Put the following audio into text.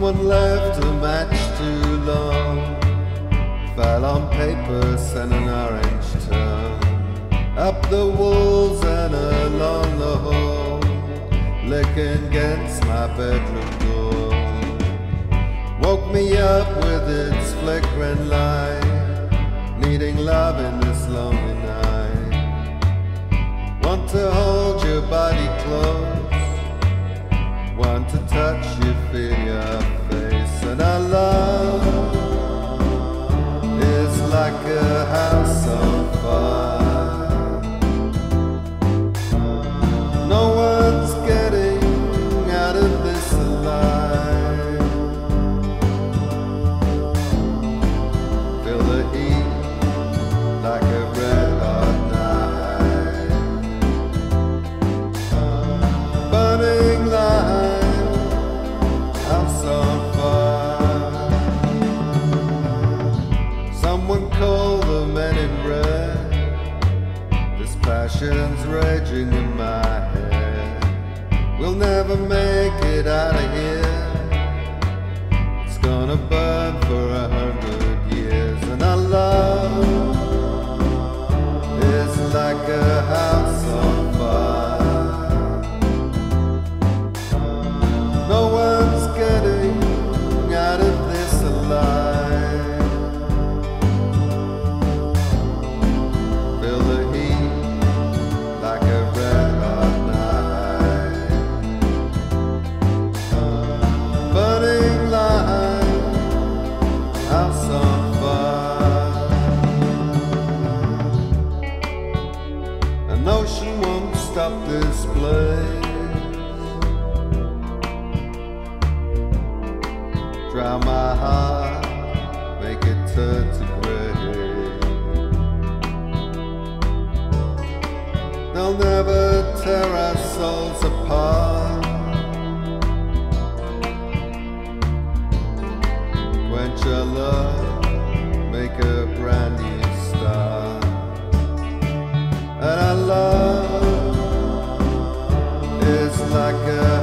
left a match too long. Fell on paper, sent an orange turn. Up the walls and along the hall, licking against my bedroom door. Woke me up with its flickering light, needing love in this lonely night. Want to hold to touch you, feel your face, and our love is like a house on fire. Someone call the men in red. This passion's raging in my head. We'll never make it out of here. It's gonna burn for a hundred Drown my heart, make it turn to grey. They'll never tear our souls apart. Quench your love, make a brand new start. And our love is like a